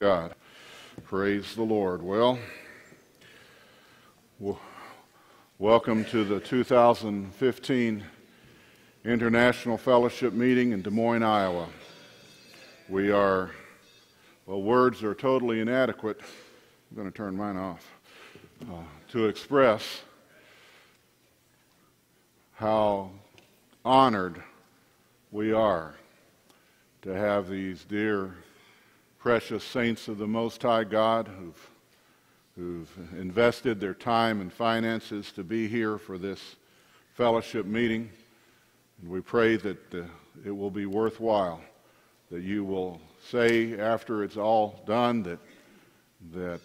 God. Praise the Lord. Well, w- welcome to the 2015 International Fellowship Meeting in Des Moines, Iowa. We are, well, words are totally inadequate. I'm going to turn mine off. Uh, to express how honored we are to have these dear, precious saints of the Most High God who've, who've invested their time and finances to be here for this fellowship meeting. And we pray that uh, it will be worthwhile, that you will say after it's all done that, that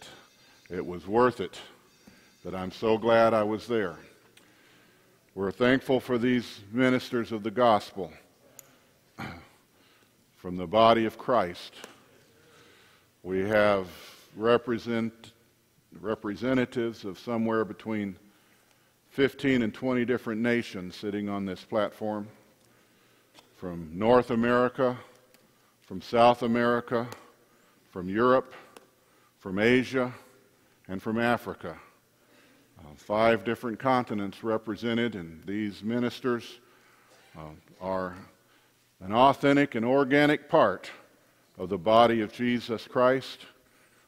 it was worth it, that I'm so glad I was there. We're thankful for these ministers of the gospel from the body of Christ. We have represent, representatives of somewhere between 15 and 20 different nations sitting on this platform from North America, from South America, from Europe, from Asia, and from Africa. Uh, five different continents represented, and these ministers uh, are an authentic and organic part of the body of Jesus Christ,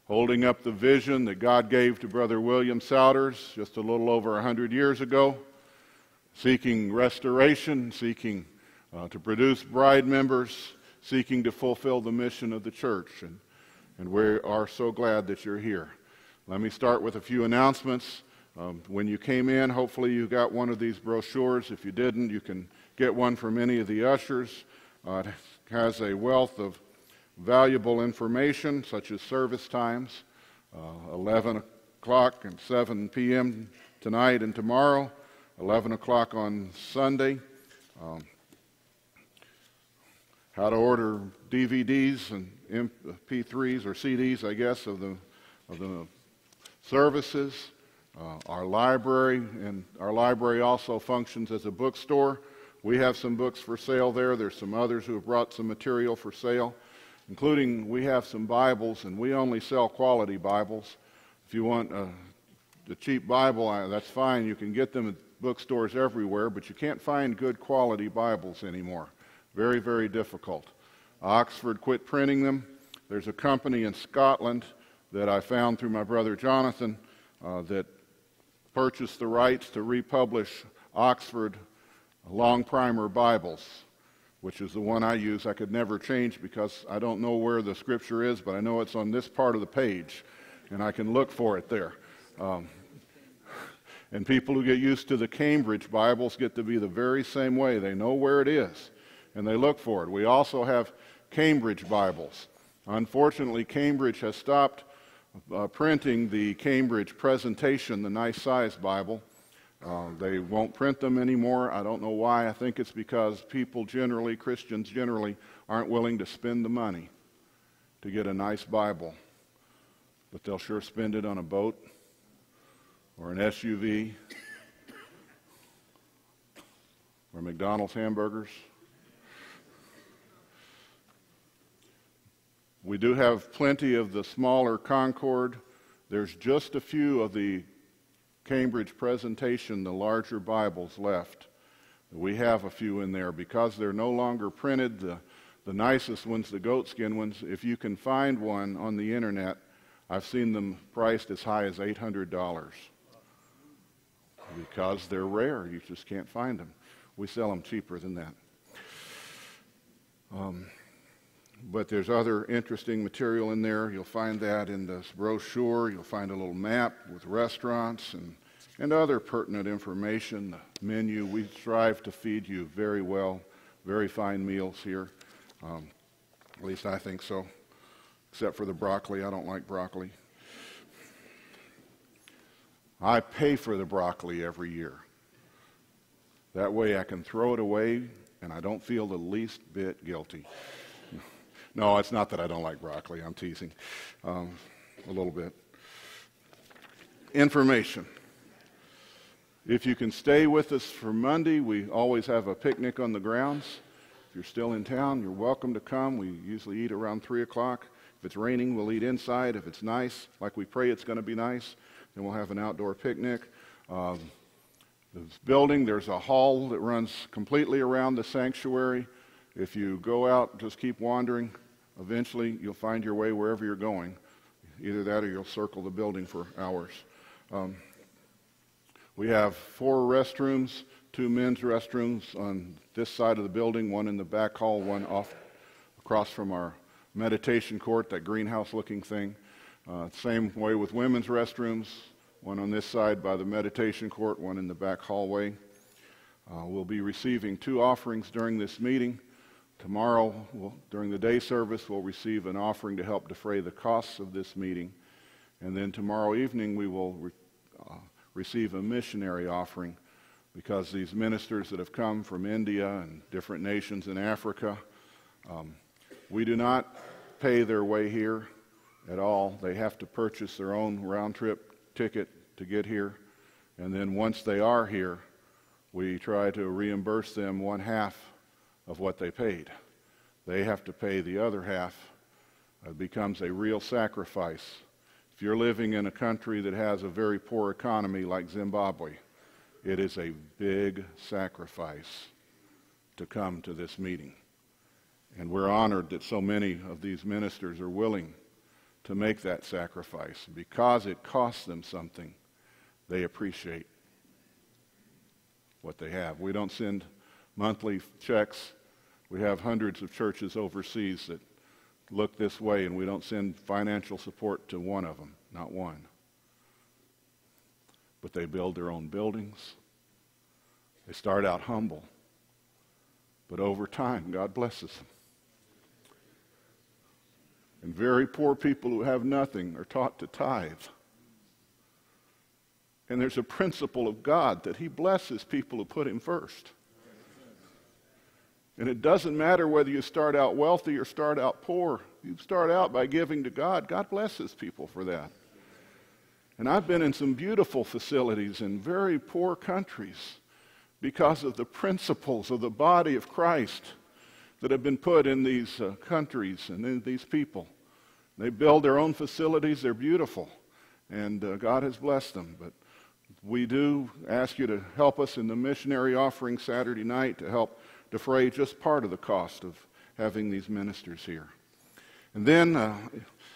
holding up the vision that God gave to Brother William Souders just a little over 100 years ago, seeking restoration, seeking uh, to produce bride members, seeking to fulfill the mission of the church. And, and we are so glad that you're here. Let me start with a few announcements. Um, when you came in, hopefully you got one of these brochures. If you didn't, you can get one from any of the ushers. Uh, it has a wealth of valuable information, such as service times, uh, 11 o'clock and 7 p.m. tonight and tomorrow, 11 o'clock on Sunday. Um, how to order DVDs and MP3s or CDs, I guess, of the, of the services. Uh, our library, and our library also functions as a bookstore. We have some books for sale there. There's some others who have brought some material for sale, including we have some Bibles, and we only sell quality Bibles. If you want a, a cheap Bible, that's fine. You can get them at bookstores everywhere, but you can't find good quality Bibles anymore. Very, very difficult. Oxford quit printing them. There's a company in Scotland that I found through my brother Jonathan uh, that purchased the rights to republish Oxford long primer Bibles, which is the one I use. I could never change because I don't know where the scripture is, but I know it's on this part of the page, and I can look for it there. Um, and people who get used to the Cambridge Bibles get to be the very same way. They know where it is, and they look for it. We also have Cambridge Bibles. Unfortunately, Cambridge has stopped uh, printing the Cambridge presentation, the nice size Bible. Uh, they won't print them anymore. I don't know why. I think it's because people generally, Christians generally, aren't willing to spend the money to get a nice Bible. But they'll sure spend it on a boat or an SUV or McDonald's hamburgers. We do have plenty of the smaller Concord. There's just a few of the Cambridge presentation, the larger Bibles left. We have a few in there because they're no longer printed. The, the nicest ones, the goatskin ones, if you can find one on the internet, I've seen them priced as high as $800 because they're rare. You just can't find them. We sell them cheaper than that. Um, but there's other interesting material in there. You'll find that in this brochure. You'll find a little map with restaurants and, and other pertinent information. The menu, we strive to feed you very well, very fine meals here. Um, at least I think so, except for the broccoli. I don't like broccoli. I pay for the broccoli every year. That way I can throw it away and I don't feel the least bit guilty. No, it's not that I don't like broccoli. I'm teasing um, a little bit. Information. If you can stay with us for Monday, we always have a picnic on the grounds. If you're still in town, you're welcome to come. We usually eat around 3 o'clock. If it's raining, we'll eat inside. If it's nice, like we pray it's going to be nice, then we'll have an outdoor picnic. Um, this building, there's a hall that runs completely around the sanctuary. If you go out, just keep wandering. Eventually, you'll find your way wherever you're going. Either that or you'll circle the building for hours. Um, we have four restrooms, two men's restrooms on this side of the building, one in the back hall, one off across from our meditation court, that greenhouse looking thing. Uh, same way with women's restrooms, one on this side by the meditation court, one in the back hallway. Uh, we'll be receiving two offerings during this meeting. Tomorrow, we'll, during the day service, we'll receive an offering to help defray the costs of this meeting. And then tomorrow evening, we will re- uh, receive a missionary offering because these ministers that have come from India and different nations in Africa, um, we do not pay their way here at all. They have to purchase their own round trip ticket to get here. And then once they are here, we try to reimburse them one half of what they paid. They have to pay the other half. It becomes a real sacrifice. If you're living in a country that has a very poor economy like Zimbabwe, it is a big sacrifice to come to this meeting. And we're honored that so many of these ministers are willing to make that sacrifice. Because it costs them something, they appreciate what they have. We don't send monthly checks. We have hundreds of churches overseas that look this way, and we don't send financial support to one of them, not one. But they build their own buildings. They start out humble, but over time, God blesses them. And very poor people who have nothing are taught to tithe. And there's a principle of God that He blesses people who put Him first. And it doesn't matter whether you start out wealthy or start out poor. You start out by giving to God. God blesses people for that. And I've been in some beautiful facilities in very poor countries because of the principles of the body of Christ that have been put in these uh, countries and in these people. They build their own facilities, they're beautiful, and uh, God has blessed them. But we do ask you to help us in the missionary offering Saturday night to help defray just part of the cost of having these ministers here. And then uh,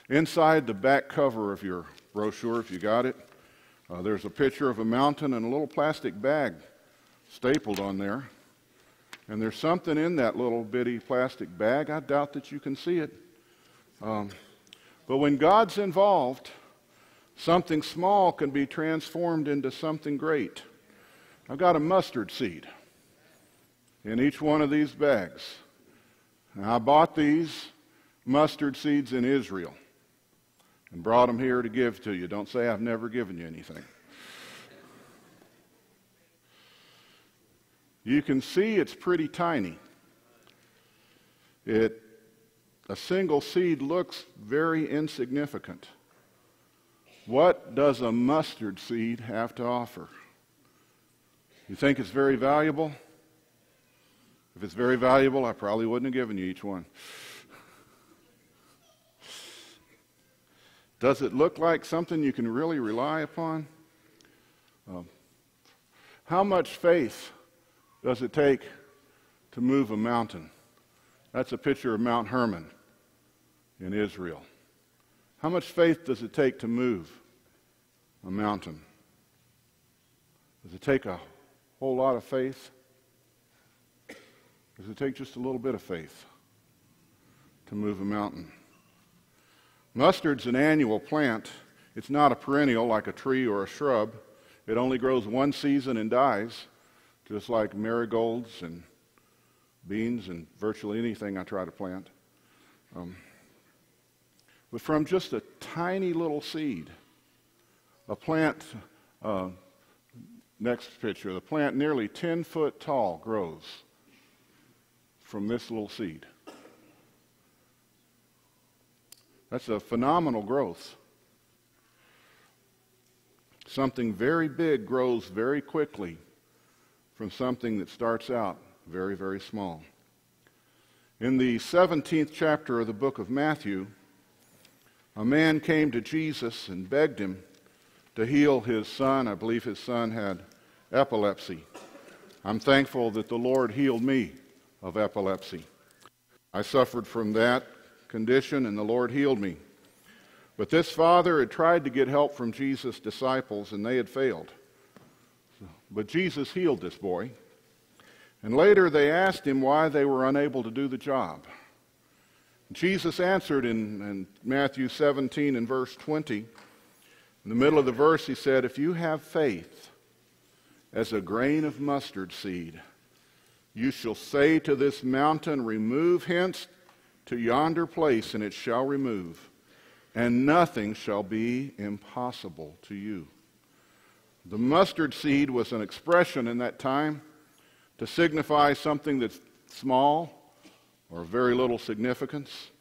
inside the back cover of your brochure, if you got it, uh, there's a picture of a mountain and a little plastic bag stapled on there. And there's something in that little bitty plastic bag. I doubt that you can see it. Um, but when God's involved, something small can be transformed into something great. I've got a mustard seed in each one of these bags. I bought these mustard seeds in Israel and brought them here to give to you. Don't say I've never given you anything. You can see it's pretty tiny. It, a single seed looks very insignificant. What does a mustard seed have to offer? You think it's very valuable? If it's very valuable, I probably wouldn't have given you each one. Does it look like something you can really rely upon? Um, how much faith does it take to move a mountain? That's a picture of Mount Hermon in Israel. How much faith does it take to move a mountain? Does it take a whole lot of faith? It take just a little bit of faith to move a mountain? Mustard's an annual plant. It's not a perennial like a tree or a shrub. It only grows one season and dies just like marigolds and beans and virtually anything I try to plant. Um, but from just a tiny little seed, a plant, uh, next picture, the plant nearly 10 foot tall grows from this little seed. That's a phenomenal growth. Something very big grows very quickly from something that starts out very, very small. In the 17th chapter of the book of Matthew, a man came to Jesus and begged him to heal his son. I believe his son had epilepsy. I'm thankful that the Lord healed me of epilepsy. I suffered from that condition, and the Lord healed me. But this father had tried to get help from Jesus' disciples, and they had failed. But Jesus healed this boy. And later they asked him why they were unable to do the job. Jesus answered in, in, Matthew 17 and verse 20. In the middle of the verse, he said, If you have faith as a grain of mustard seed, you shall say to this mountain, Remove hence to yonder place, and it shall remove, and nothing shall be impossible to you. The mustard seed was an expression in that time to signify something that's small or very little significance.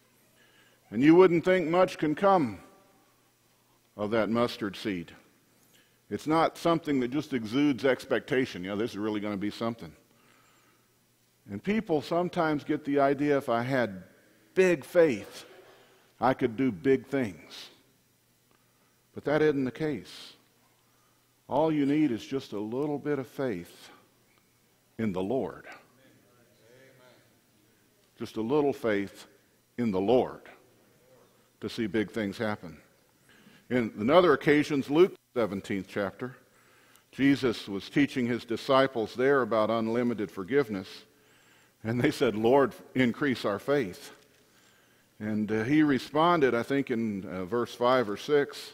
And you wouldn't think much can come of that mustard seed. It's not something that just exudes expectation. You know, this is really going to be something. And people sometimes get the idea if I had big faith, I could do big things. But that isn't the case. All you need is just a little bit of faith in the Lord. Just a little faith in the Lord to see big things happen. In, in other occasions, Luke 17th chapter, Jesus was teaching his disciples there about unlimited forgiveness, and they said, Lord, increase our faith. And uh, he responded, I think in uh, verse 5 or 6,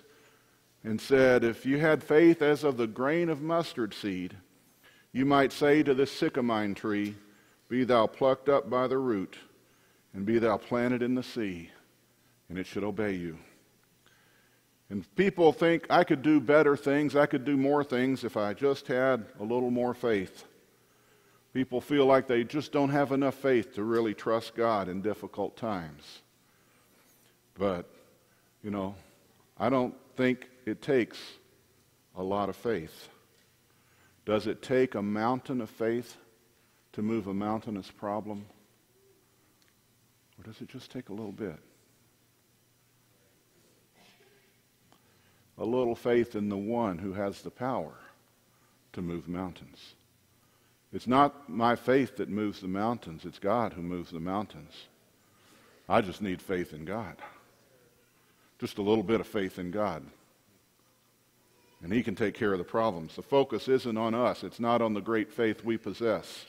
and said, If you had faith as of the grain of mustard seed, you might say to this sycamine tree, Be thou plucked up by the root, and be thou planted in the sea, and it should obey you. And people think I could do better things, I could do more things if I just had a little more faith. People feel like they just don't have enough faith to really trust God in difficult times. But, you know, I don't think it takes a lot of faith. Does it take a mountain of faith to move a mountainous problem? Or does it just take a little bit? A little faith in the one who has the power to move mountains. It's not my faith that moves the mountains, it's God who moves the mountains. I just need faith in God. Just a little bit of faith in God and He can take care of the problems. The focus isn't on us, it's not on the great faith we possess.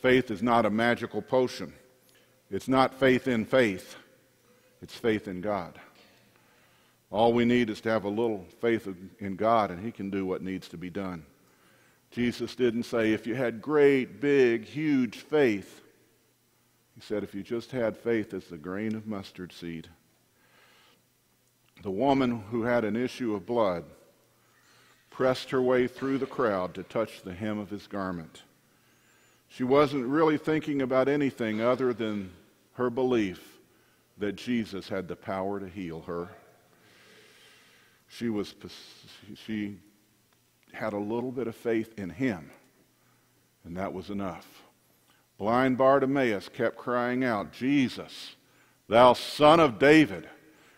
Faith is not a magical potion, it's not faith in faith, it's faith in God. All we need is to have a little faith in God, and He can do what needs to be done. Jesus didn't say, if you had great, big, huge faith. He said, if you just had faith as the grain of mustard seed. The woman who had an issue of blood pressed her way through the crowd to touch the hem of his garment. She wasn't really thinking about anything other than her belief that Jesus had the power to heal her. She was she had a little bit of faith in him, and that was enough. Blind Bartimaeus kept crying out, Jesus, thou son of David,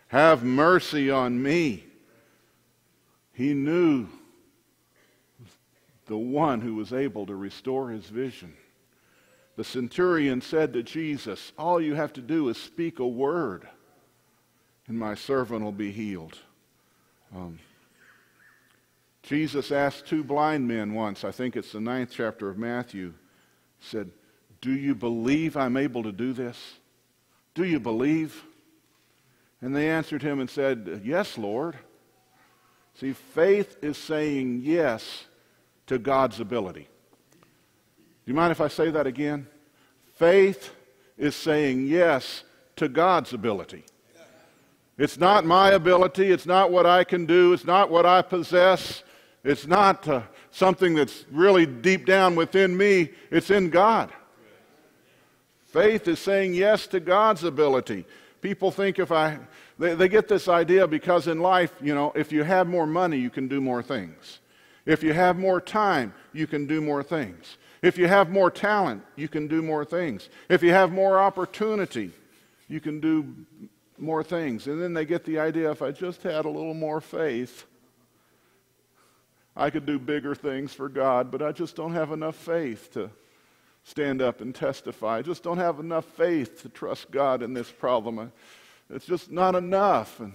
have mercy on me. He knew the one who was able to restore his vision. The centurion said to Jesus, All you have to do is speak a word, and my servant will be healed. Um, Jesus asked two blind men once, I think it's the ninth chapter of Matthew, said, Do you believe I'm able to do this? Do you believe? And they answered him and said, Yes, Lord. See, faith is saying yes to God's ability. Do you mind if I say that again? Faith is saying yes to God's ability. It's not my ability. It's not what I can do. It's not what I possess. It's not uh, something that's really deep down within me. It's in God. Faith is saying yes to God's ability. People think if I, they, they get this idea because in life, you know, if you have more money, you can do more things. If you have more time, you can do more things. If you have more talent, you can do more things. If you have more opportunity, you can do more things. And then they get the idea if I just had a little more faith, I could do bigger things for God, but I just don't have enough faith to stand up and testify. I just don't have enough faith to trust God in this problem. It's just not enough. And,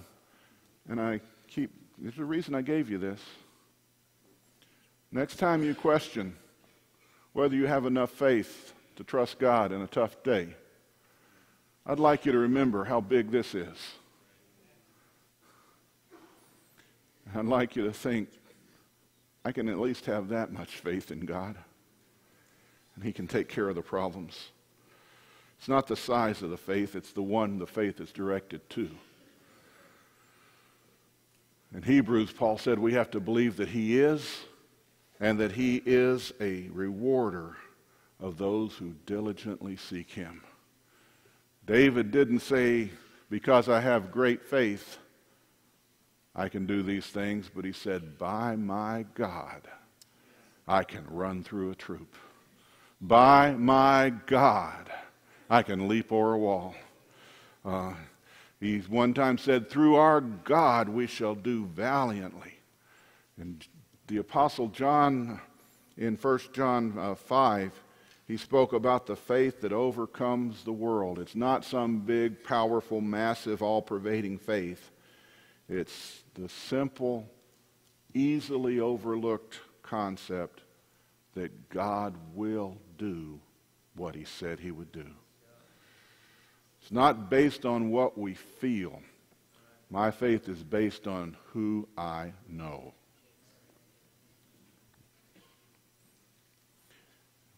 and I keep, there's a reason I gave you this. Next time you question whether you have enough faith to trust God in a tough day, I'd like you to remember how big this is. I'd like you to think, I can at least have that much faith in God, and He can take care of the problems. It's not the size of the faith, it's the one the faith is directed to. In Hebrews, Paul said we have to believe that He is and that He is a rewarder of those who diligently seek Him. David didn't say, Because I have great faith, I can do these things, but he said, By my God, I can run through a troop. By my God, I can leap over a wall. Uh, he one time said, Through our God we shall do valiantly. And the Apostle John, in 1 John uh, 5, he spoke about the faith that overcomes the world. It's not some big, powerful, massive, all pervading faith. It's the simple, easily overlooked concept that God will do what he said he would do. It's not based on what we feel. My faith is based on who I know.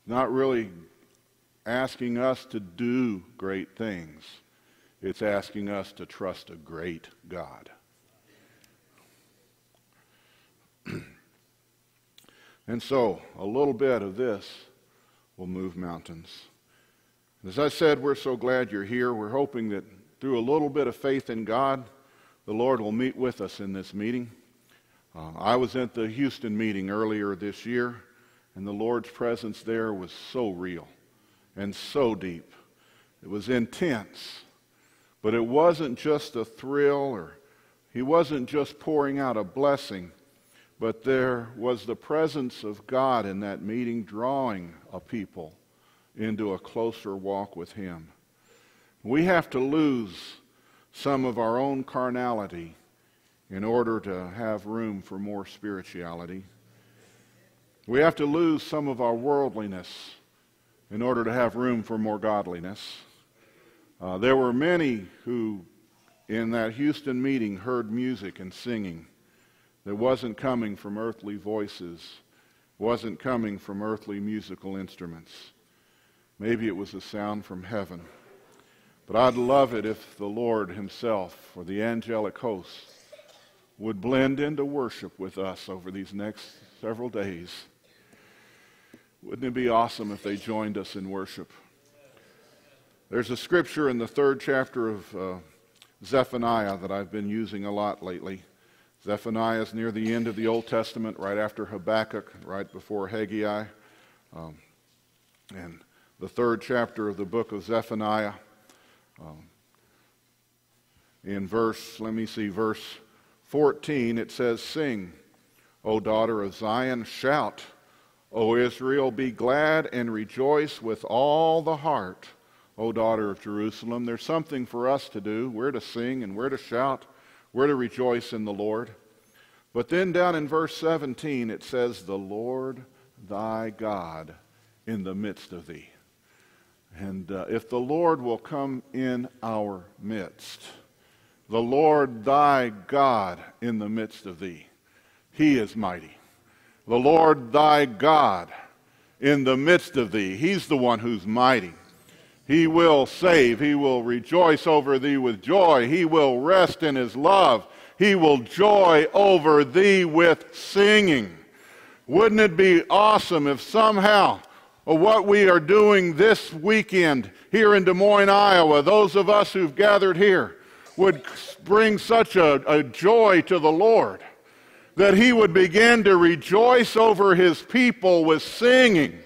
Not really asking us to do great things. It's asking us to trust a great God. And so, a little bit of this will move mountains. As I said, we're so glad you're here. We're hoping that through a little bit of faith in God, the Lord will meet with us in this meeting. Uh, I was at the Houston meeting earlier this year, and the Lord's presence there was so real and so deep. It was intense. But it wasn't just a thrill or he wasn't just pouring out a blessing, but there was the presence of God in that meeting drawing a people into a closer walk with Him. We have to lose some of our own carnality in order to have room for more spirituality. We have to lose some of our worldliness in order to have room for more godliness. Uh, there were many who, in that Houston meeting, heard music and singing that wasn't coming from earthly voices, wasn't coming from earthly musical instruments. Maybe it was a sound from heaven. But I'd love it if the Lord Himself or the angelic hosts would blend into worship with us over these next several days. Wouldn't it be awesome if they joined us in worship? There's a scripture in the third chapter of uh, Zephaniah that I've been using a lot lately. Zephaniah is near the end of the Old Testament, right after Habakkuk, right before Haggai. Um, and the third chapter of the book of Zephaniah. Um, in verse, let me see, verse 14, it says, Sing, O daughter of Zion, shout, O Israel, be glad and rejoice with all the heart, O daughter of Jerusalem. There's something for us to do. We're to sing and we're to shout. We're to rejoice in the Lord. But then down in verse 17, it says, The Lord thy God in the midst of thee. And uh, if the Lord will come in our midst, the Lord thy God in the midst of thee, he is mighty. The Lord thy God in the midst of thee, he's the one who's mighty. He will save. He will rejoice over thee with joy. He will rest in his love. He will joy over thee with singing. Wouldn't it be awesome if somehow of what we are doing this weekend here in Des Moines, Iowa, those of us who've gathered here, would bring such a, a joy to the Lord that he would begin to rejoice over his people with singing.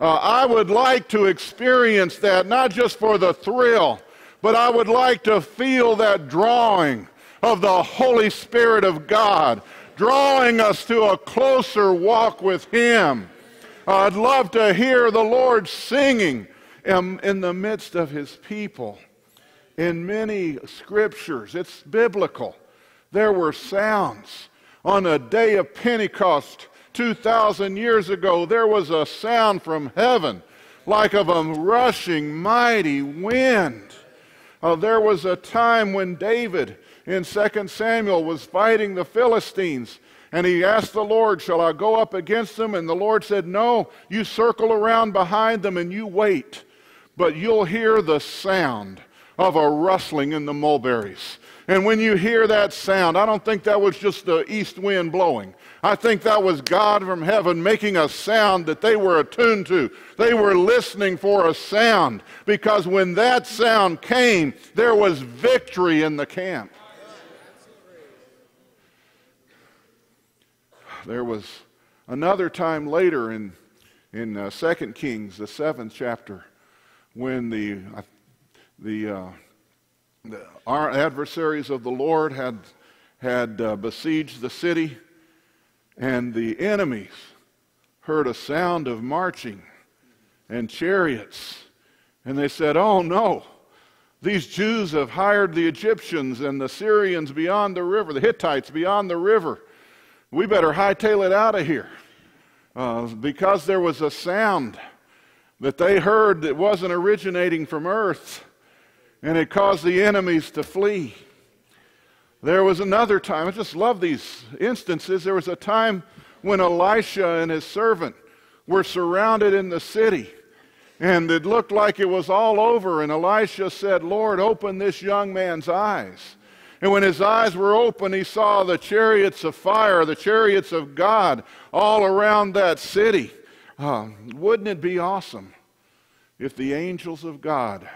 Uh, I would like to experience that, not just for the thrill, but I would like to feel that drawing of the Holy Spirit of God, drawing us to a closer walk with Him. I'd love to hear the Lord singing in, in the midst of His people. In many scriptures, it's biblical. There were sounds. On a day of Pentecost 2,000 years ago, there was a sound from heaven like of a rushing mighty wind. Uh, there was a time when David in 2 Samuel was fighting the Philistines. And he asked the Lord, Shall I go up against them? And the Lord said, No, you circle around behind them and you wait. But you'll hear the sound of a rustling in the mulberries. And when you hear that sound, I don't think that was just the east wind blowing. I think that was God from heaven making a sound that they were attuned to. They were listening for a sound because when that sound came, there was victory in the camp. There was another time later in, in uh, 2 Kings, the seventh chapter, when the, uh, the, uh, the, our adversaries of the Lord had, had uh, besieged the city, and the enemies heard a sound of marching and chariots. And they said, Oh no, these Jews have hired the Egyptians and the Syrians beyond the river, the Hittites beyond the river we better hightail it out of here. Uh, because there was a sound that they heard that wasn't originating from earth, and it caused the enemies to flee. There was another time, I just love these instances. There was a time when Elisha and his servant were surrounded in the city, and it looked like it was all over. And Elisha said, Lord, open this young man's eyes. And when his eyes were open, he saw the chariots of fire, the chariots of God, all around that city. Uh, wouldn't it be awesome if the angels of God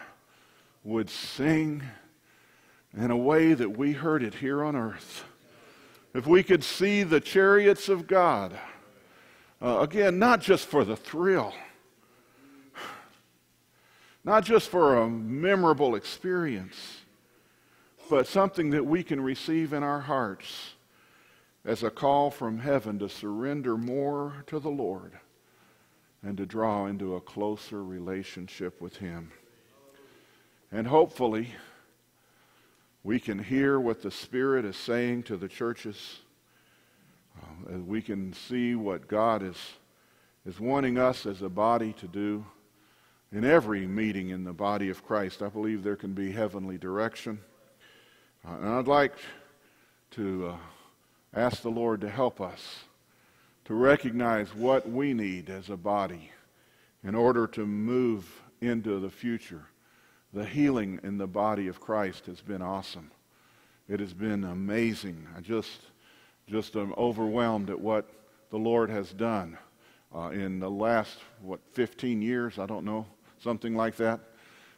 would sing in a way that we heard it here on earth? If we could see the chariots of God, uh, again, not just for the thrill, not just for a memorable experience but something that we can receive in our hearts as a call from heaven to surrender more to the Lord and to draw into a closer relationship with Him. And hopefully, we can hear what the Spirit is saying to the churches. Uh, we can see what God is, is wanting us as a body to do. In every meeting in the body of Christ, I believe there can be heavenly direction. Uh, and I'd like to uh, ask the Lord to help us to recognize what we need as a body in order to move into the future. The healing in the body of Christ has been awesome. It has been amazing. I just, just am overwhelmed at what the Lord has done uh, in the last, what, 15 years? I don't know, something like that.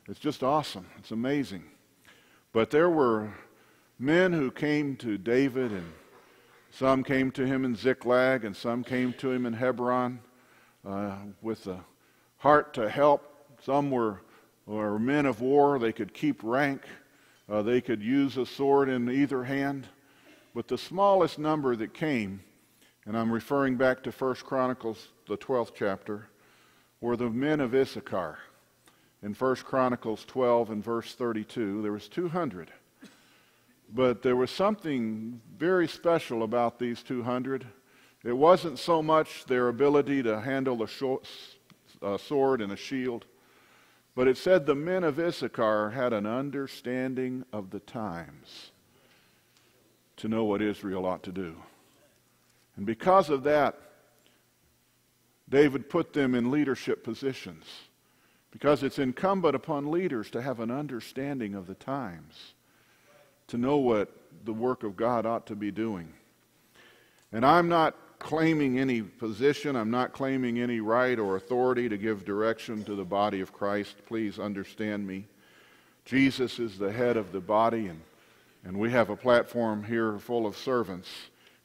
It's just awesome. It's amazing. But there were men who came to David, and some came to him in Ziklag, and some came to him in Hebron uh, with a heart to help. Some were, were men of war, they could keep rank, uh, they could use a sword in either hand. But the smallest number that came, and I'm referring back to 1 Chronicles, the 12th chapter, were the men of Issachar. In 1 Chronicles 12 and verse 32, there was 200. But there was something very special about these 200. It wasn't so much their ability to handle a uh, sword and a shield, but it said the men of Issachar had an understanding of the times to know what Israel ought to do. And because of that, David put them in leadership positions because it's incumbent upon leaders to have an understanding of the times to know what the work of God ought to be doing. And I'm not claiming any position, I'm not claiming any right or authority to give direction to the body of Christ. Please understand me. Jesus is the head of the body, and, and we have a platform here full of servants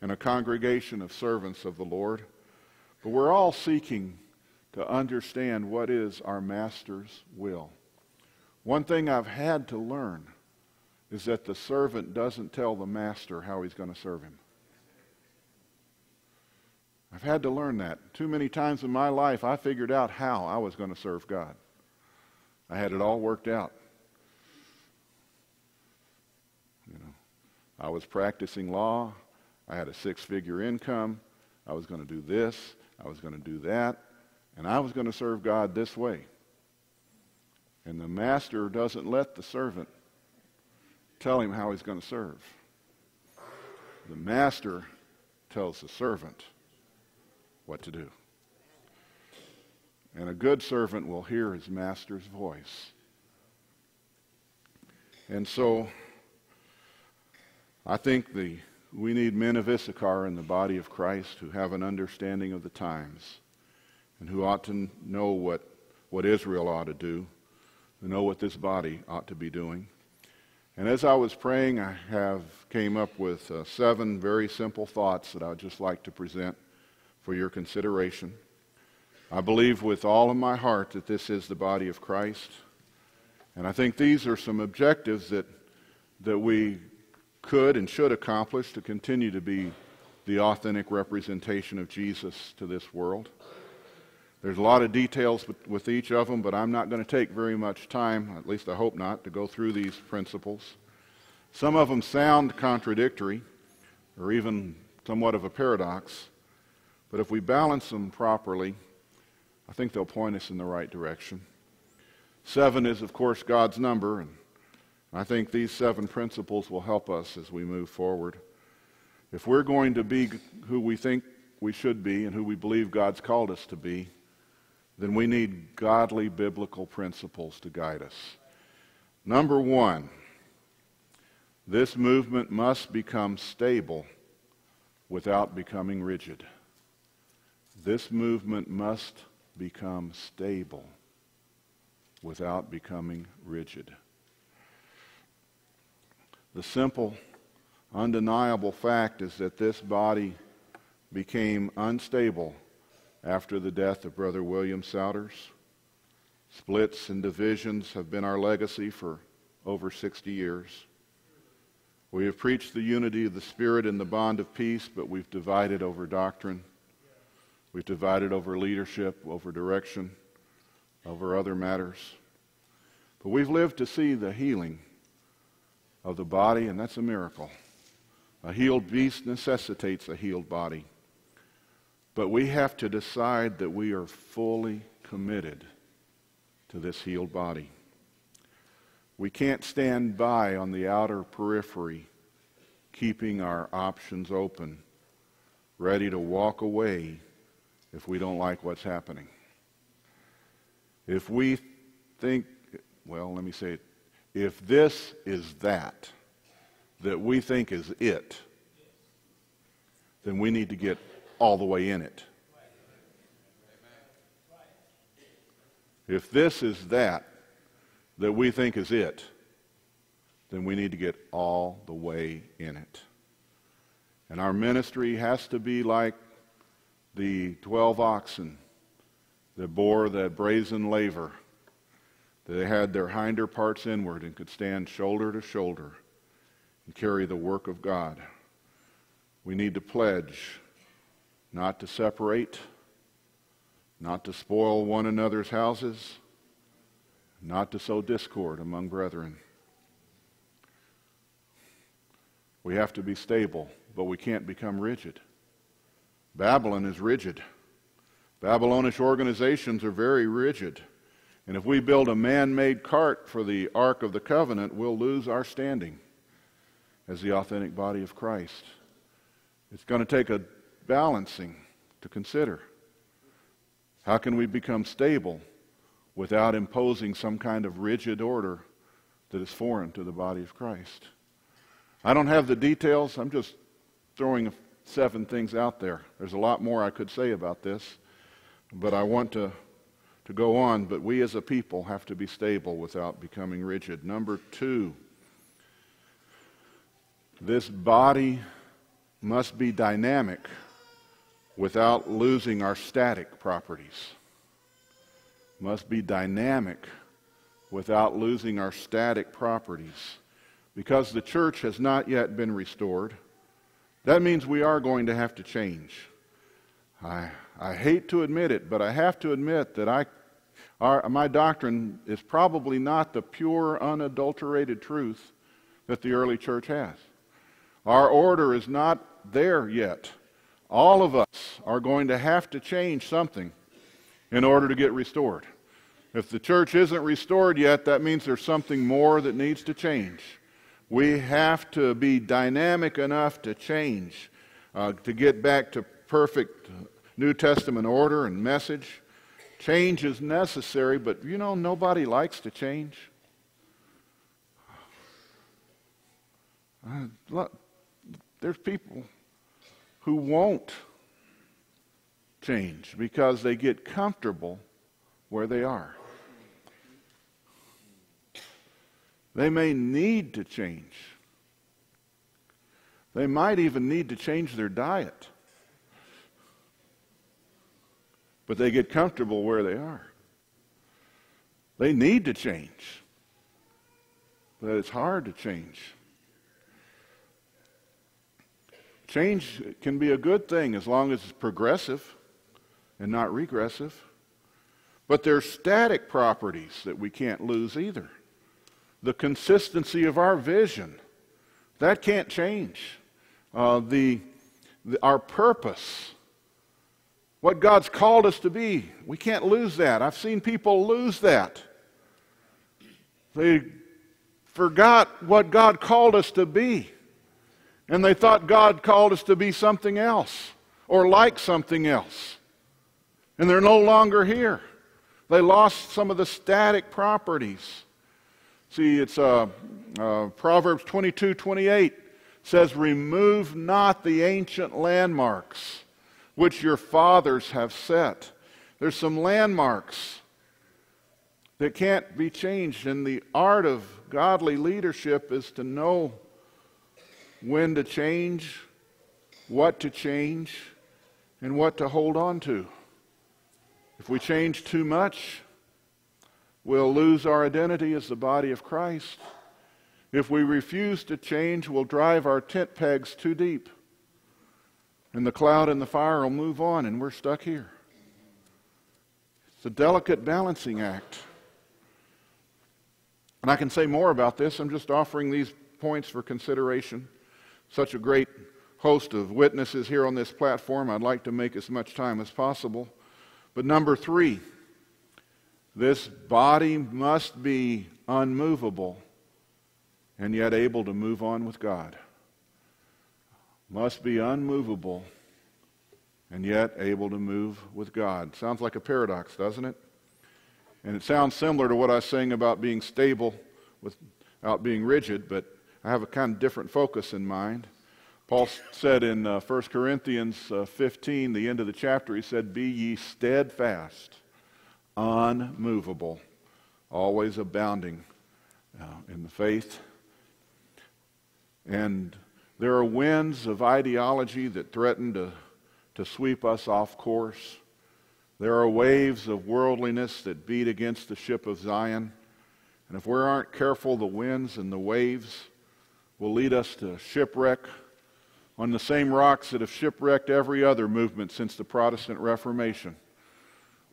and a congregation of servants of the Lord. But we're all seeking to understand what is our master's will. One thing I've had to learn is that the servant doesn't tell the master how he's going to serve him. I've had to learn that. Too many times in my life, I figured out how I was going to serve God. I had it all worked out. You know, I was practicing law. I had a six-figure income. I was going to do this. I was going to do that. And I was going to serve God this way. And the master doesn't let the servant tell him how he's going to serve. The master tells the servant what to do. And a good servant will hear his master's voice. And so I think the, we need men of Issachar in the body of Christ who have an understanding of the times and who ought to know what, what Israel ought to do, to know what this body ought to be doing. And as I was praying, I have came up with uh, seven very simple thoughts that I would just like to present for your consideration. I believe with all of my heart that this is the body of Christ. And I think these are some objectives that, that we could and should accomplish to continue to be the authentic representation of Jesus to this world. There's a lot of details with, with each of them, but I'm not going to take very much time, at least I hope not, to go through these principles. Some of them sound contradictory or even somewhat of a paradox. But if we balance them properly, I think they'll point us in the right direction. Seven is, of course, God's number, and I think these seven principles will help us as we move forward. If we're going to be who we think we should be and who we believe God's called us to be, then we need godly biblical principles to guide us. Number one, this movement must become stable without becoming rigid. This movement must become stable without becoming rigid. The simple, undeniable fact is that this body became unstable after the death of Brother William Souders. Splits and divisions have been our legacy for over 60 years. We have preached the unity of the Spirit and the bond of peace, but we've divided over doctrine. We've divided over leadership, over direction, over other matters. But we've lived to see the healing of the body, and that's a miracle. A healed beast necessitates a healed body. But we have to decide that we are fully committed to this healed body. We can't stand by on the outer periphery, keeping our options open, ready to walk away if we don't like what's happening. If we think, well, let me say it, if this is that, that we think is it, then we need to get all the way in it. If this is that, that we think is it, then we need to get all the way in it. And our ministry has to be like the 12 oxen that bore that brazen laver. They had their hinder parts inward and could stand shoulder to shoulder and carry the work of God. We need to pledge not to separate, not to spoil one another's houses, not to sow discord among brethren. We have to be stable, but we can't become rigid. Babylon is rigid. Babylonish organizations are very rigid. And if we build a man made cart for the Ark of the Covenant, we'll lose our standing as the authentic body of Christ. It's going to take a balancing to consider. How can we become stable without imposing some kind of rigid order that is foreign to the body of Christ? I don't have the details. I'm just throwing a seven things out there. There's a lot more I could say about this, but I want to, to go on. But we as a people have to be stable without becoming rigid. Number two, this body must be dynamic without losing our static properties. must be dynamic without losing our static properties. Because the church has not yet been restored, that means we are going to have to change. I, I hate to admit it, but I have to admit that I, our, my doctrine is probably not the pure, unadulterated truth that the early church has. Our order is not there yet. All of us are going to have to change something in order to get restored. If the church isn't restored yet, that means there's something more that needs to change. We have to be dynamic enough to change, uh, to get back to perfect New Testament order and message. Change is necessary, but you know, nobody likes to change. Uh, look, there's people who won't change because they get comfortable where they are. They may need to change. They might even need to change their diet. But they get comfortable where they are. They need to change. But it's hard to change. Change can be a good thing as long as it's progressive and not regressive. But there's static properties that we can't lose either the consistency of our vision. That can't change. Uh, the, the, our purpose, what God's called us to be, we can't lose that. I've seen people lose that. They forgot what God called us to be, and they thought God called us to be something else or like something else. And they're no longer here. They lost some of the static properties. See, it's uh, uh, Proverbs 22 28 says, Remove not the ancient landmarks which your fathers have set. There's some landmarks that can't be changed, and the art of godly leadership is to know when to change, what to change, and what to hold on to. If we change too much, we'll lose our identity as the body of Christ. If we refuse to change, we'll drive our tent pegs too deep. And the cloud and the fire will move on, and we're stuck here. It's a delicate balancing act. And I can say more about this. I'm just offering these points for consideration. Such a great host of witnesses here on this platform. I'd like to make as much time as possible. But number three, this body must be unmovable and yet able to move on with God. Must be unmovable and yet able to move with God. Sounds like a paradox, doesn't it? And it sounds similar to what I was saying about being stable without being rigid, but I have a kind of different focus in mind. Paul said in uh, 1 Corinthians uh, 15, the end of the chapter, he said, Be ye steadfast unmovable, always abounding uh, in the faith. And there are winds of ideology that threaten to, to sweep us off course. There are waves of worldliness that beat against the ship of Zion. And if we aren't careful, the winds and the waves will lead us to shipwreck on the same rocks that have shipwrecked every other movement since the Protestant Reformation.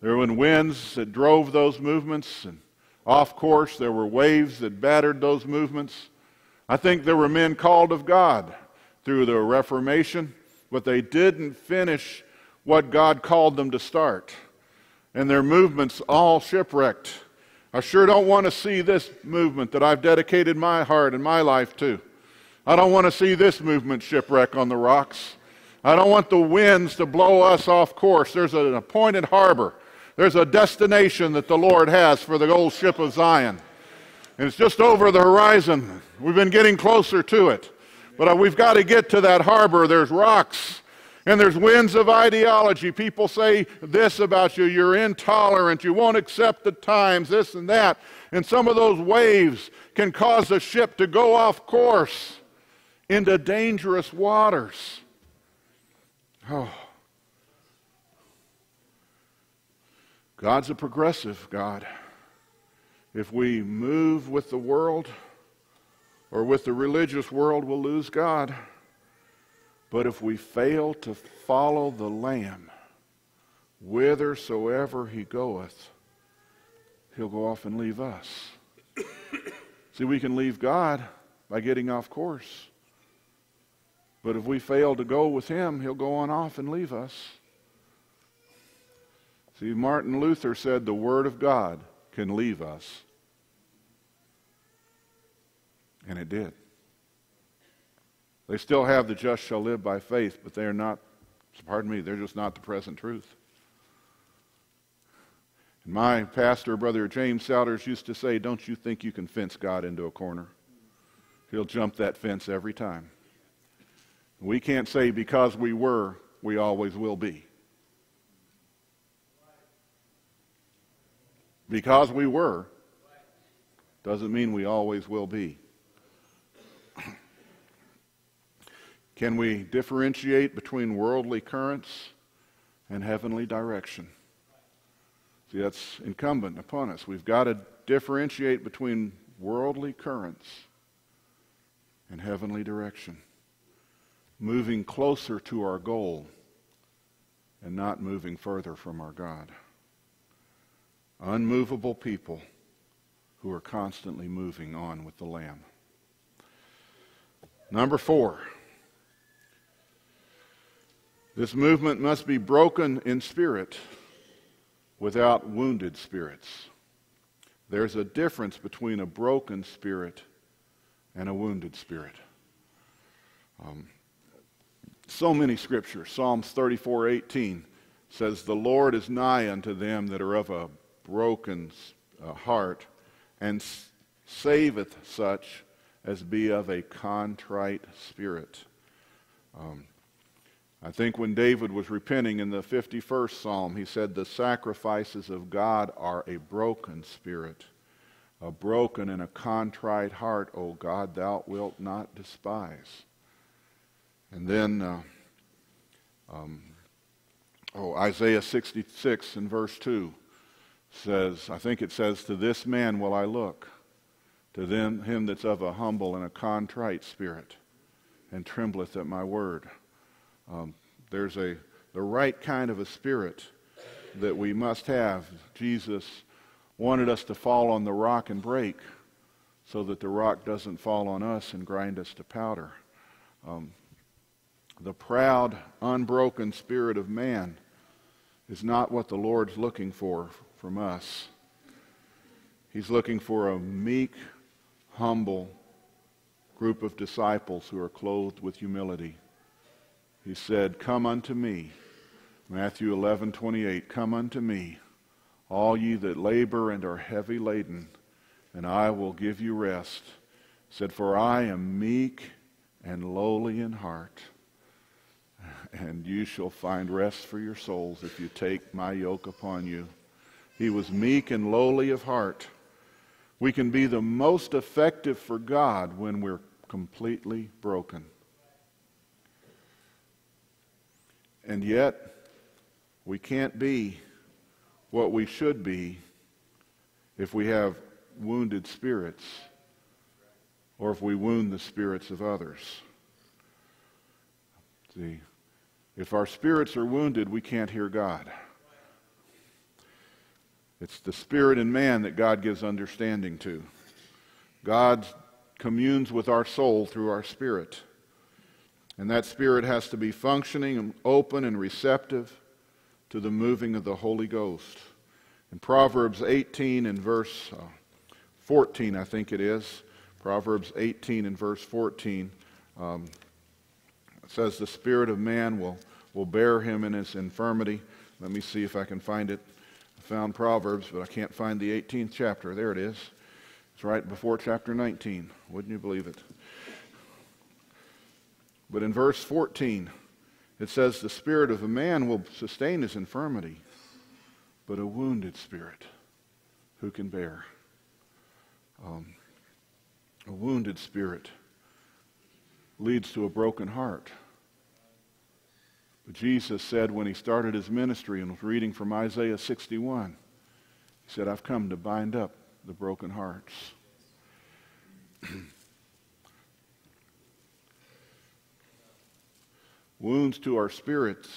There were winds that drove those movements, and off course, there were waves that battered those movements. I think there were men called of God through the Reformation, but they didn't finish what God called them to start. And their movements all shipwrecked. I sure don't want to see this movement that I've dedicated my heart and my life to. I don't want to see this movement shipwreck on the rocks. I don't want the winds to blow us off course. There's an appointed harbor there's a destination that the Lord has for the old ship of Zion. And it's just over the horizon. We've been getting closer to it. But uh, we've got to get to that harbor. There's rocks and there's winds of ideology. People say this about you you're intolerant, you won't accept the times, this and that. And some of those waves can cause a ship to go off course into dangerous waters. Oh. God's a progressive God. If we move with the world or with the religious world, we'll lose God. But if we fail to follow the Lamb, whithersoever he goeth, he'll go off and leave us. See, we can leave God by getting off course. But if we fail to go with him, he'll go on off and leave us. See, Martin Luther said the Word of God can leave us. And it did. They still have the just shall live by faith, but they are not, pardon me, they're just not the present truth. And my pastor, Brother James Souders, used to say, Don't you think you can fence God into a corner? He'll jump that fence every time. We can't say because we were, we always will be. Because we were doesn't mean we always will be. Can we differentiate between worldly currents and heavenly direction? See, that's incumbent upon us. We've got to differentiate between worldly currents and heavenly direction, moving closer to our goal and not moving further from our God unmovable people who are constantly moving on with the Lamb. Number four, this movement must be broken in spirit without wounded spirits. There's a difference between a broken spirit and a wounded spirit. Um, so many scriptures. Psalms 34 18 says, The Lord is nigh unto them that are of a broken uh, heart, and saveth such as be of a contrite spirit. Um, I think when David was repenting in the 51st Psalm, he said, The sacrifices of God are a broken spirit. A broken and a contrite heart, O God, thou wilt not despise. And then, uh, um, oh, Isaiah 66 and verse 2 says, I think it says, To this man will I look, to them, him that's of a humble and a contrite spirit, and trembleth at my word. Um, there's a the right kind of a spirit that we must have. Jesus wanted us to fall on the rock and break so that the rock doesn't fall on us and grind us to powder. Um, the proud, unbroken spirit of man is not what the Lord's looking for from us. He's looking for a meek, humble group of disciples who are clothed with humility. He said, Come unto me. Matthew 11, 28. Come unto me, all ye that labor and are heavy laden, and I will give you rest. He said, For I am meek and lowly in heart, and you shall find rest for your souls if you take my yoke upon you. He was meek and lowly of heart. We can be the most effective for God when we're completely broken. And yet, we can't be what we should be if we have wounded spirits or if we wound the spirits of others. See, if our spirits are wounded, we can't hear God. It's the spirit in man that God gives understanding to. God communes with our soul through our spirit. And that spirit has to be functioning and open and receptive to the moving of the Holy Ghost. In Proverbs 18 and verse uh, 14, I think it is, Proverbs 18 and verse 14, um, says, The spirit of man will, will bear him in his infirmity. Let me see if I can find it found Proverbs, but I can't find the 18th chapter. There it is. It's right before chapter 19. Wouldn't you believe it? But in verse 14, it says, The spirit of a man will sustain his infirmity, but a wounded spirit who can bear? Um, a wounded spirit leads to a broken heart. But Jesus said when he started his ministry and was reading from Isaiah 61, He said, I've come to bind up the broken hearts. Wounds to our spirits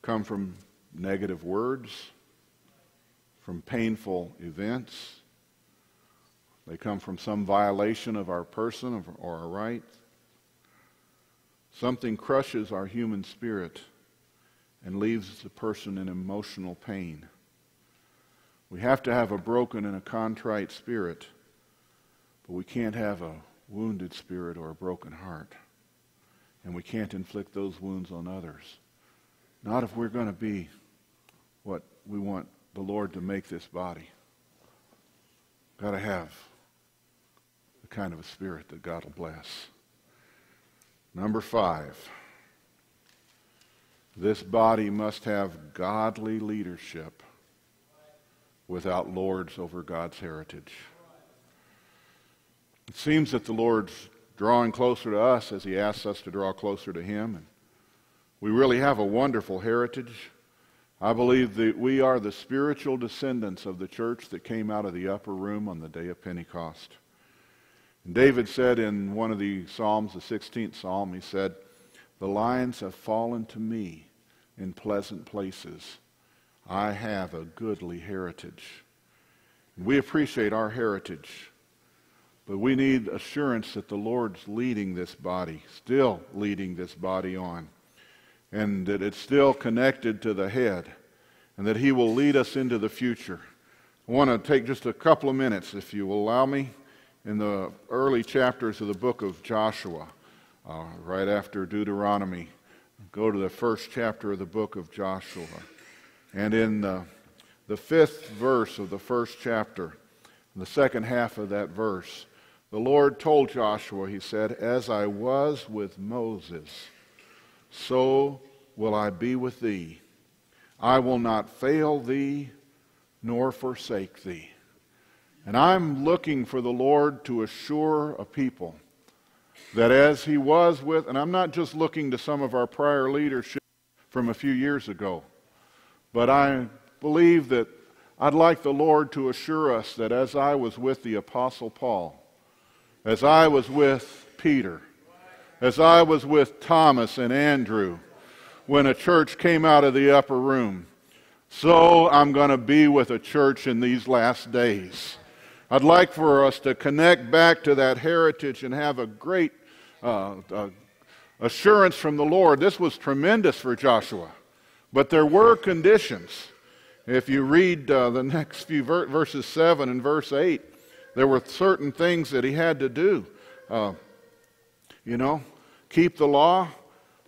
come from negative words, from painful events. They come from some violation of our person or our rights. Something crushes our human spirit and leaves the person in emotional pain. We have to have a broken and a contrite spirit, but we can't have a wounded spirit or a broken heart. And we can't inflict those wounds on others. Not if we're going to be what we want the Lord to make this body. Got to have the kind of a spirit that God will bless. Number five, this body must have godly leadership without lords over God's heritage. It seems that the Lord's drawing closer to us as He asks us to draw closer to Him. And we really have a wonderful heritage. I believe that we are the spiritual descendants of the church that came out of the upper room on the day of Pentecost. And David said in one of the Psalms, the 16th Psalm, he said, The lions have fallen to me in pleasant places. I have a goodly heritage. We appreciate our heritage, but we need assurance that the Lord's leading this body, still leading this body on and that it's still connected to the head, and that He will lead us into the future. I want to take just a couple of minutes, if you will allow me, in the early chapters of the book of Joshua, uh, right after Deuteronomy. Go to the first chapter of the book of Joshua. And in the, the fifth verse of the first chapter, the second half of that verse, the Lord told Joshua, He said, As I was with Moses, so will I be with thee. I will not fail thee nor forsake thee. And I'm looking for the Lord to assure a people that as he was with, and I'm not just looking to some of our prior leadership from a few years ago, but I believe that I'd like the Lord to assure us that as I was with the Apostle Paul, as I was with Peter, as I was with Thomas and Andrew when a church came out of the upper room. So I'm going to be with a church in these last days. I'd like for us to connect back to that heritage and have a great uh, uh, assurance from the Lord. This was tremendous for Joshua, but there were conditions. If you read uh, the next few ver- verses 7 and verse 8, there were certain things that he had to do. Uh, you know, keep the law.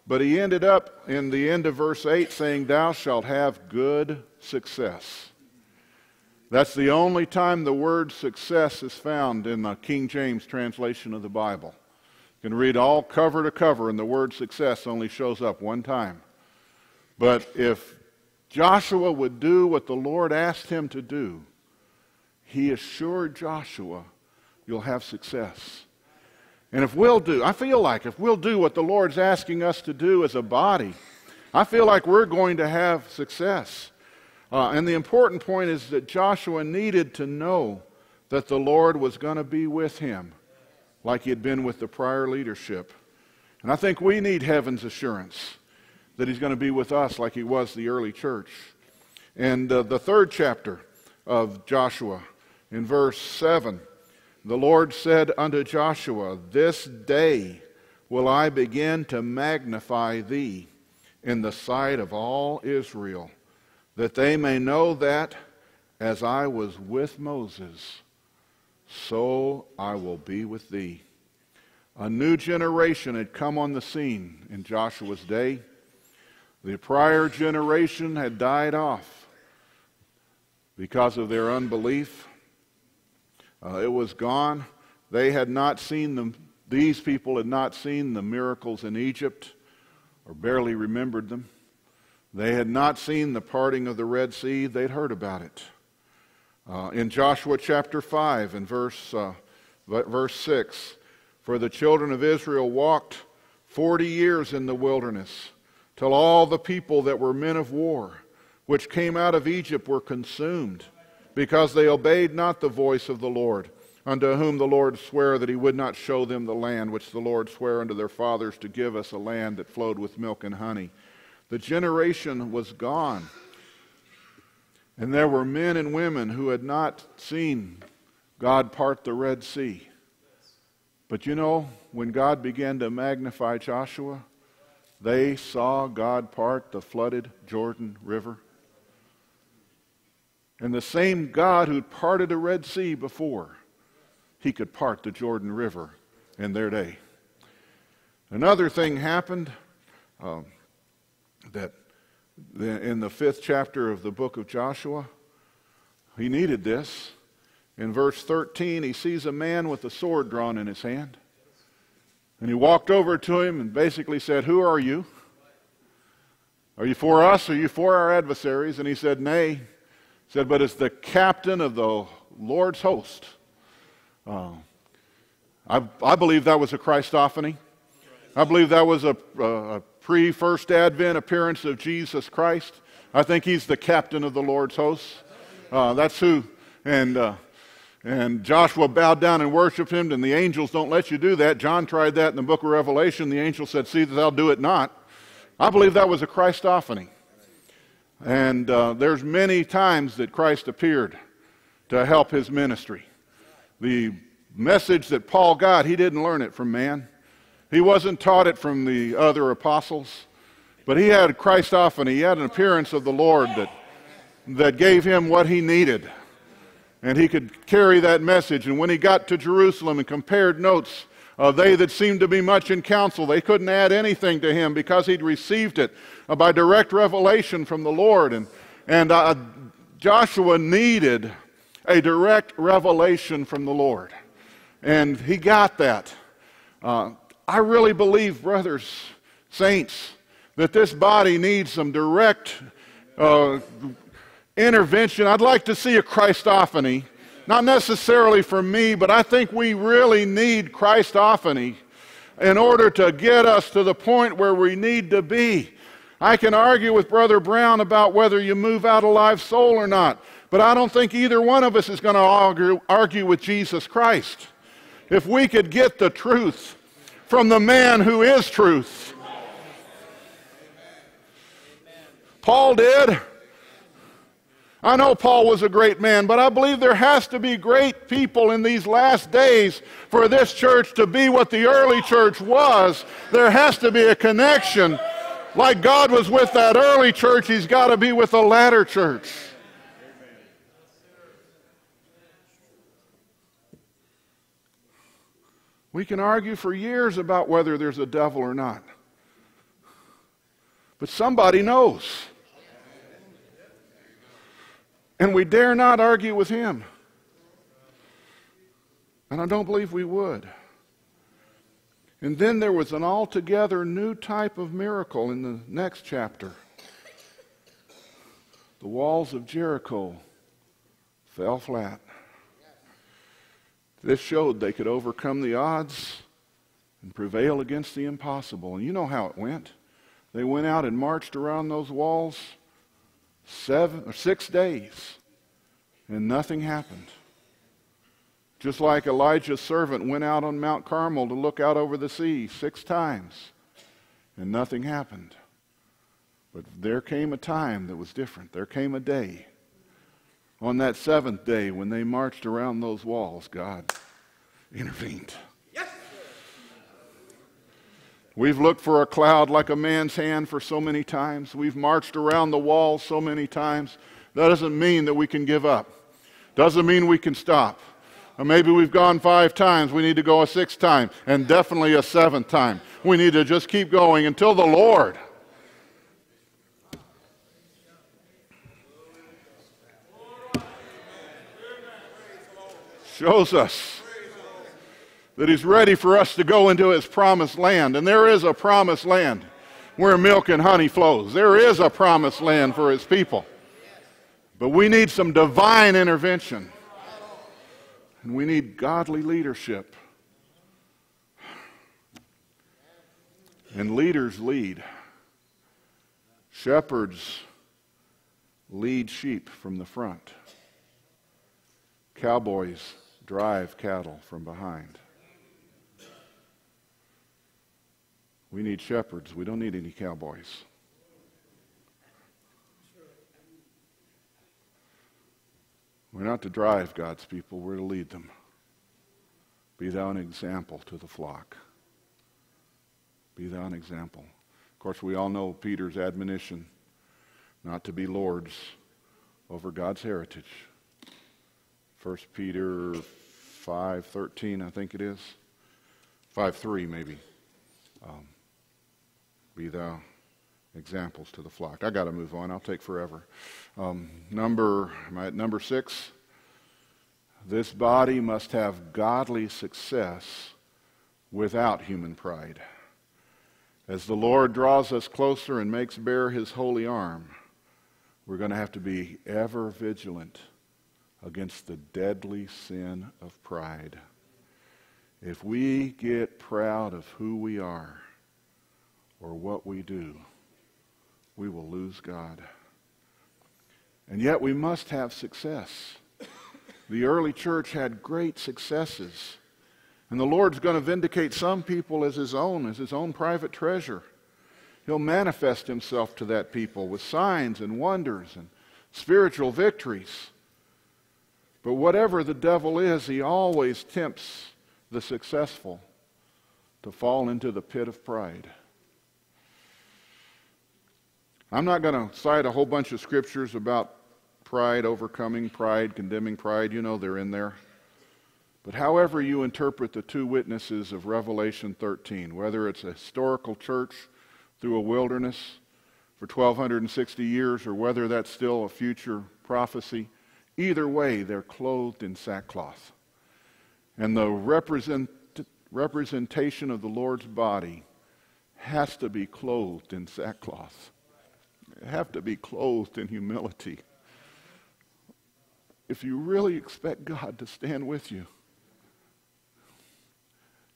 But he ended up in the end of verse 8 saying, Thou shalt have good success. That's the only time the word success is found in the King James translation of the Bible. You can read all cover to cover, and the word success only shows up one time. But if Joshua would do what the Lord asked him to do, he assured Joshua, You'll have success. And if we'll do, I feel like if we'll do what the Lord's asking us to do as a body, I feel like we're going to have success. Uh, and the important point is that Joshua needed to know that the Lord was going to be with him, like he had been with the prior leadership. And I think we need heaven's assurance that he's going to be with us like he was the early church. And uh, the third chapter of Joshua, in verse 7, the Lord said unto Joshua, This day will I begin to magnify thee in the sight of all Israel, that they may know that as I was with Moses, so I will be with thee. A new generation had come on the scene in Joshua's day. The prior generation had died off because of their unbelief. Uh, it was gone. They had not seen them, these people had not seen the miracles in Egypt or barely remembered them. They had not seen the parting of the Red Sea, they'd heard about it. Uh, in Joshua chapter 5 and verse, uh, verse 6, for the children of Israel walked 40 years in the wilderness till all the people that were men of war, which came out of Egypt, were consumed because they obeyed not the voice of the Lord, unto whom the Lord sware that he would not show them the land which the Lord sware unto their fathers to give us a land that flowed with milk and honey. The generation was gone. And there were men and women who had not seen God part the Red Sea. But you know, when God began to magnify Joshua, they saw God part the flooded Jordan River. And the same God who'd parted the Red Sea before, he could part the Jordan River in their day. Another thing happened um, that in the fifth chapter of the book of Joshua, he needed this. In verse 13, he sees a man with a sword drawn in his hand. And he walked over to him and basically said, Who are you? Are you for us? Are you for our adversaries? And he said, Nay. He said, But it's the captain of the Lord's host. Uh, I, I believe that was a Christophany. I believe that was a, a, a pre first advent appearance of Jesus Christ. I think he's the captain of the Lord's host. Uh, that's who. And uh, and Joshua bowed down and worshiped him, and the angels don't let you do that. John tried that in the book of Revelation. The angel said, See that thou do it not. I believe that was a Christophany. And uh, there's many times that Christ appeared to help his ministry. The message that Paul got, he didn't learn it from man. He wasn't taught it from the other apostles. But he had Christophany. He had an appearance of the Lord that, that gave him what he needed and he could carry that message. And when he got to Jerusalem and compared notes, uh, they that seemed to be much in counsel, they couldn't add anything to him because he'd received it uh, by direct revelation from the Lord. And, and uh, Joshua needed a direct revelation from the Lord. And he got that. Uh, I really believe, brothers, saints, that this body needs some direct uh, intervention. I'd like to see a Christophany. Not necessarily for me, but I think we really need Christophany in order to get us to the point where we need to be. I can argue with Brother Brown about whether you move out a live soul or not, but I don't think either one of us is going to argue, argue with Jesus Christ. If we could get the truth from the man who is truth, Paul did. I know Paul was a great man, but I believe there has to be great people in these last days for this church to be what the early church was. There has to be a connection. Like God was with that early church, He's got to be with the latter church. We can argue for years about whether there's a devil or not. But somebody knows. And we dare not argue with him. And I don't believe we would. And then there was an altogether new type of miracle in the next chapter. The walls of Jericho fell flat. This showed they could overcome the odds and prevail against the impossible. And you know how it went. They went out and marched around those walls seven or six days, and nothing happened. Just like Elijah's servant went out on Mount Carmel to look out over the sea six times, and nothing happened. But there came a time that was different. There came a day. On that seventh day, when they marched around those walls, God intervened. We've looked for a cloud like a man's hand for so many times. We've marched around the walls so many times. That doesn't mean that we can give up. Doesn't mean we can stop. Or maybe we've gone five times. We need to go a sixth time, and definitely a seventh time. We need to just keep going until the Lord shows us that He's ready for us to go into His promised land. And there is a promised land where milk and honey flows. There is a promised land for His people. But we need some divine intervention. And we need godly leadership. And leaders lead. Shepherds lead sheep from the front. Cowboys drive cattle from behind. We need shepherds. We don't need any cowboys. We're not to drive God's people, we're to lead them. Be thou an example to the flock. Be thou an example. Of course, we all know Peter's admonition not to be lords over God's heritage. 1 Peter 5.13, I think it is. 5.3 maybe. Um, be thou examples to the flock. I got to move on. I'll take forever. Um, number, am I at number six? This body must have godly success without human pride. As the Lord draws us closer and makes bare his holy arm, we're going to have to be ever vigilant against the deadly sin of pride. If we get proud of who we are or what we do, we will lose God. And yet we must have success. The early church had great successes. And the Lord's going to vindicate some people as his own, as his own private treasure. He'll manifest himself to that people with signs and wonders and spiritual victories. But whatever the devil is, he always tempts the successful to fall into the pit of pride. I'm not going to cite a whole bunch of scriptures about pride, overcoming pride, condemning pride. You know they're in there. But however you interpret the two witnesses of Revelation 13, whether it's a historical church through a wilderness for 1260 years or whether that's still a future prophecy, either way, they're clothed in sackcloth. And the represent, representation of the Lord's body has to be clothed in sackcloth. have to be clothed in humility. If you really expect God to stand with you,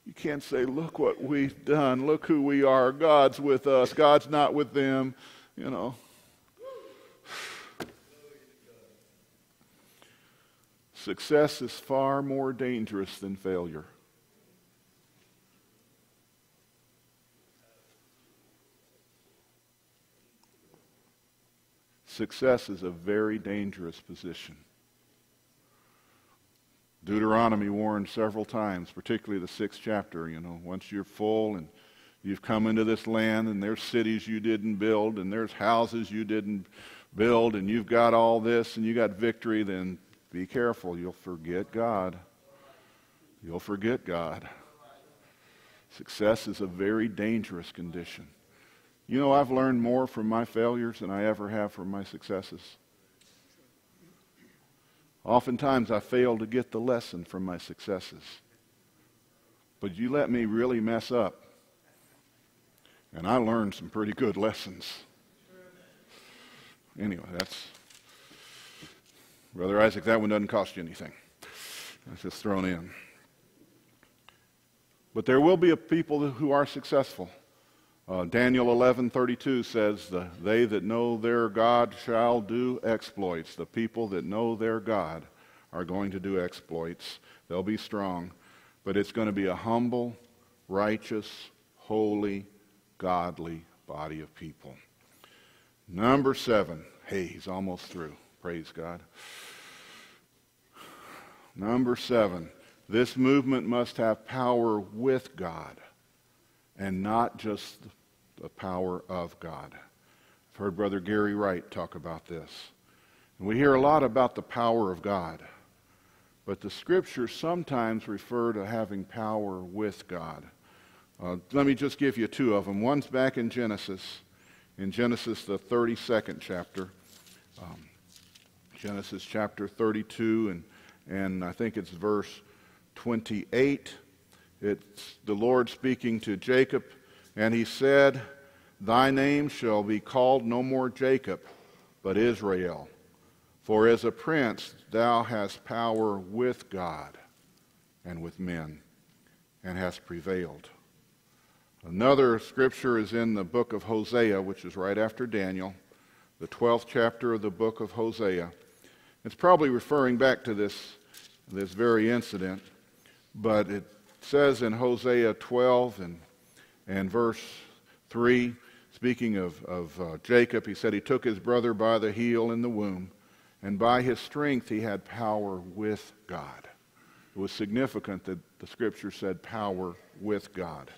you can't say, look what we've done. Look who we are. God's with us. God's not with them. You know. Success is far more dangerous than failure. Success is a very dangerous position. Deuteronomy warns several times, particularly the sixth chapter, you know, once you're full and you've come into this land and there's cities you didn't build and there's houses you didn't build and you've got all this and you got victory, then be careful. You'll forget God. You'll forget God. Success is a very dangerous condition. You know, I've learned more from my failures than I ever have from my successes. Oftentimes I fail to get the lesson from my successes. But you let me really mess up. And I learned some pretty good lessons. Anyway, that's. Brother Isaac, that one doesn't cost you anything. That's just thrown in. But there will be a people who are successful. Uh, Daniel 11:32 says, the, "They that know their God shall do exploits." The people that know their God are going to do exploits. They'll be strong, but it's going to be a humble, righteous, holy, godly body of people. Number seven. Hey, he's almost through. Praise God. Number seven. This movement must have power with God and not just the power of God. I've heard Brother Gary Wright talk about this. And we hear a lot about the power of God. But the scriptures sometimes refer to having power with God. Uh, let me just give you two of them. One's back in Genesis, in Genesis, the 32nd chapter. Um, Genesis chapter 32, and, and I think it's verse 28. It's the Lord speaking to Jacob and he said, Thy name shall be called no more Jacob, but Israel. For as a prince thou hast power with God and with men, and hast prevailed. Another scripture is in the book of Hosea, which is right after Daniel, the 12th chapter of the book of Hosea. It's probably referring back to this this very incident, but it says in Hosea 12 and, and verse 3, speaking of, of uh, Jacob, he said, He took his brother by the heel in the womb, and by his strength he had power with God. It was significant that the scripture said power with God.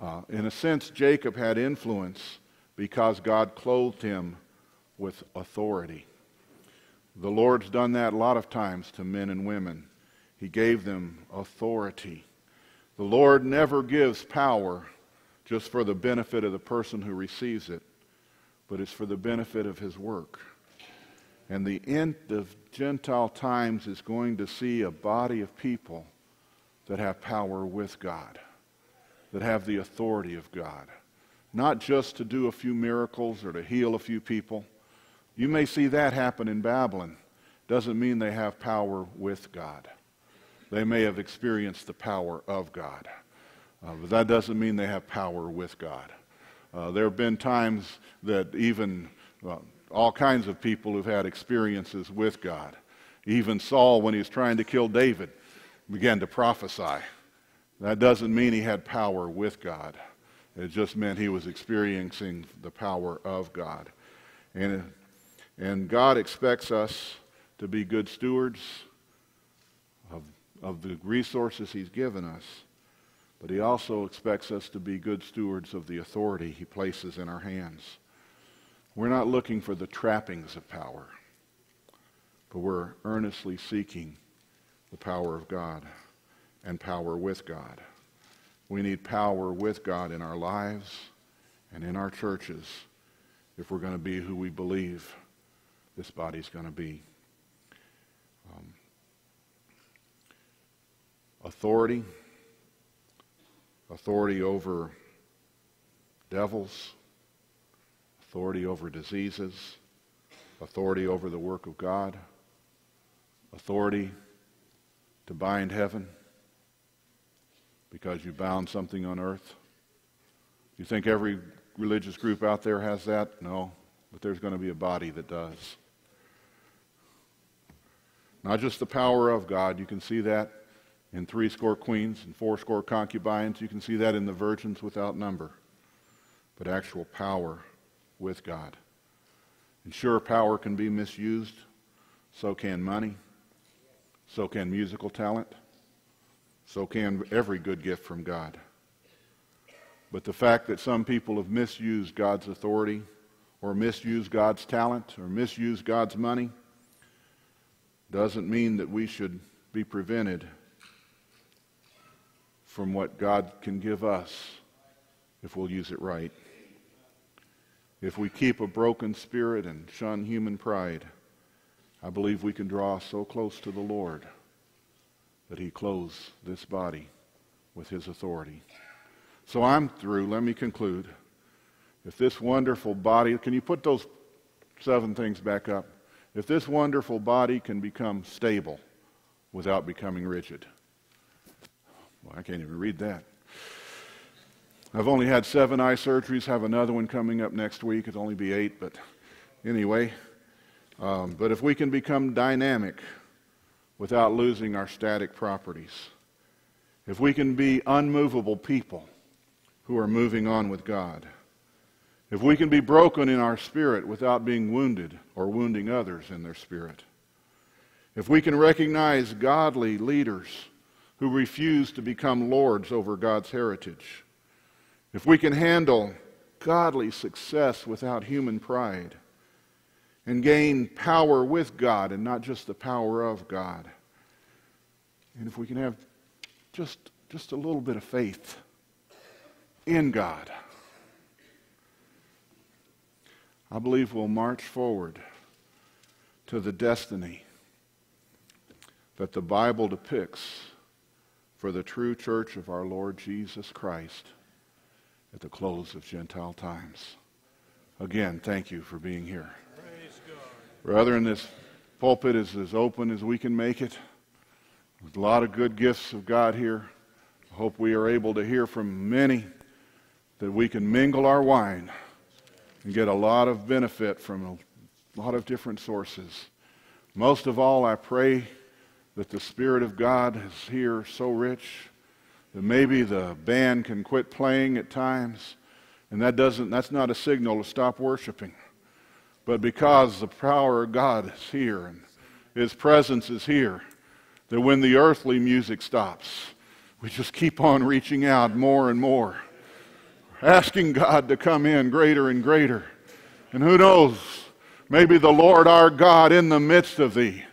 Uh, in a sense, Jacob had influence because God clothed him with authority. The Lord's done that a lot of times to men and women. He gave them authority. The Lord never gives power just for the benefit of the person who receives it, but it's for the benefit of his work. And the end of Gentile times is going to see a body of people that have power with God, that have the authority of God. Not just to do a few miracles or to heal a few people. You may see that happen in Babylon. Doesn't mean they have power with God. They may have experienced the power of God. Uh, but that doesn't mean they have power with God. Uh, there have been times that even uh, all kinds of people who've had experiences with God. Even Saul, when he was trying to kill David, began to prophesy. That doesn't mean he had power with God. It just meant he was experiencing the power of God. And, and God expects us to be good stewards of, of the resources he's given us, but he also expects us to be good stewards of the authority he places in our hands. We're not looking for the trappings of power, but we're earnestly seeking the power of God and power with God. We need power with God in our lives and in our churches if we're going to be who we believe this body's going to be. Um, authority, authority over devils, authority over diseases, authority over the work of God, authority to bind heaven because you bound something on earth. You think every religious group out there has that? No, but there's going to be a body that does. Not just the power of God, you can see that in three score queens and four score concubines. You can see that in the virgins without number. But actual power with God. And sure, power can be misused. So can money. So can musical talent. So can every good gift from God. But the fact that some people have misused God's authority or misused God's talent or misused God's money doesn't mean that we should be prevented from what God can give us if we'll use it right. If we keep a broken spirit and shun human pride, I believe we can draw so close to the Lord that he clothes this body with his authority. So I'm through. Let me conclude. If this wonderful body, can you put those seven things back up? If this wonderful body can become stable without becoming rigid. Well, I can't even read that. I've only had seven eye surgeries, have another one coming up next week. It'll only be eight, but anyway. Um, but if we can become dynamic without losing our static properties, if we can be unmovable people who are moving on with God, if we can be broken in our spirit without being wounded or wounding others in their spirit, if we can recognize godly leaders who refuse to become lords over God's heritage, if we can handle godly success without human pride, and gain power with God and not just the power of God. And if we can have just, just a little bit of faith in God, I believe we'll march forward to the destiny that the Bible depicts for the true church of our Lord Jesus Christ at the close of Gentile times. Again, thank you for being here. Brethren, this pulpit is as open as we can make it. There's a lot of good gifts of God here. I hope we are able to hear from many that we can mingle our wine and get a lot of benefit from a lot of different sources. Most of all, I pray that the Spirit of God is here so rich that maybe the band can quit playing at times, and that doesn't, that's not a signal to stop worshiping. But because the power of God is here and His presence is here, that when the earthly music stops, we just keep on reaching out more and more, asking God to come in greater and greater. And who knows, maybe the Lord our God in the midst of thee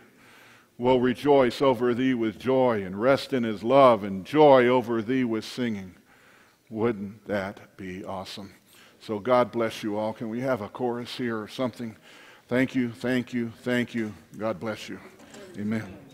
will rejoice over thee with joy and rest in his love and joy over thee with singing. Wouldn't that be awesome? So God bless you all. Can we have a chorus here or something? Thank you, thank you, thank you. God bless you. Amen.